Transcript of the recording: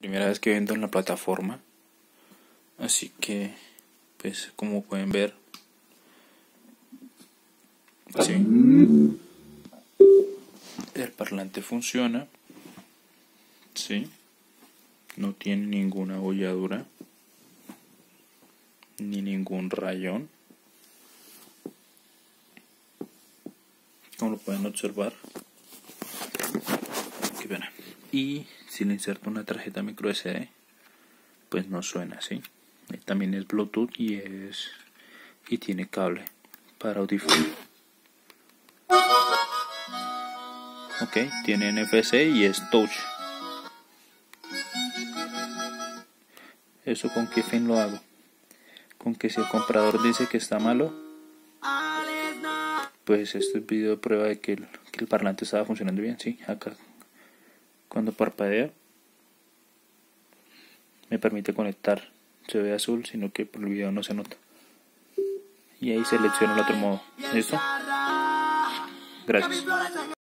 primera vez que vendo en la plataforma. Así que pues como pueden ver. Sí. el parlante funciona. Sí. No tiene ninguna bolladura ni ningún rayón. Como lo pueden observar. Pena y si le inserto una tarjeta micro SD pues no suena ¿sí? también es bluetooth y es y tiene cable para audífono. Ok tiene NFC y es touch. Eso con qué fin lo hago con que si el comprador dice que está malo pues este es video de prueba de que el, que el parlante estaba funcionando bien sí acá cuando parpadea me permite conectar. Se ve azul sino que por el video no se nota. Y ahí selecciono el otro modo. Listo gracias